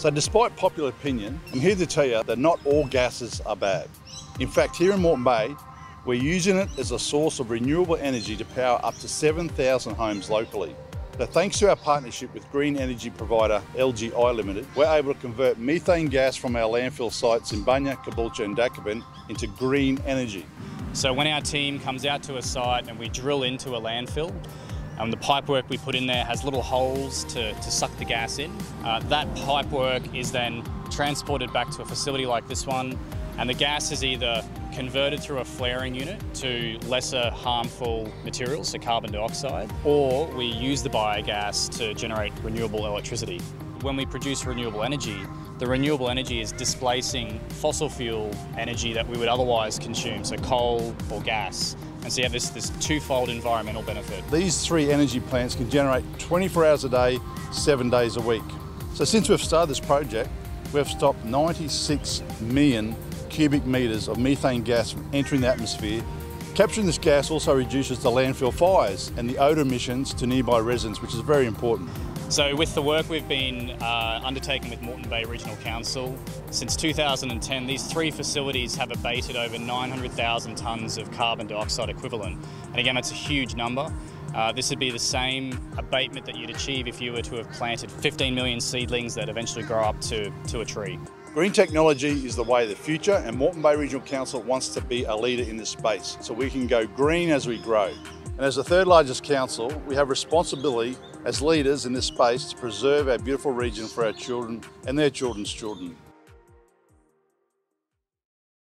So despite popular opinion, I'm here to tell you that not all gases are bad. In fact, here in Moreton Bay, we're using it as a source of renewable energy to power up to 7,000 homes locally. So thanks to our partnership with green energy provider LGI Limited, we're able to convert methane gas from our landfill sites in Bunya, Caboolture and Dakabin into green energy. So when our team comes out to a site and we drill into a landfill, um, the pipework we put in there has little holes to, to suck the gas in. Uh, that pipework is then transported back to a facility like this one, and the gas is either converted through a flaring unit to lesser harmful materials, so carbon dioxide, or we use the biogas to generate renewable electricity. When we produce renewable energy, the renewable energy is displacing fossil fuel energy that we would otherwise consume, so coal or gas. And so you have this, this twofold environmental benefit. These three energy plants can generate 24 hours a day, seven days a week. So since we've started this project, we've stopped 96 million cubic metres of methane gas from entering the atmosphere. Capturing this gas also reduces the landfill fires and the odour emissions to nearby residents, which is very important. So with the work we've been uh, undertaking with Moreton Bay Regional Council, since 2010 these three facilities have abated over 900,000 tonnes of carbon dioxide equivalent. And again, that's a huge number. Uh, this would be the same abatement that you'd achieve if you were to have planted 15 million seedlings that eventually grow up to, to a tree. Green technology is the way of the future and Moreton Bay Regional Council wants to be a leader in this space so we can go green as we grow. And as the third largest council, we have responsibility as leaders in this space to preserve our beautiful region for our children and their children's children.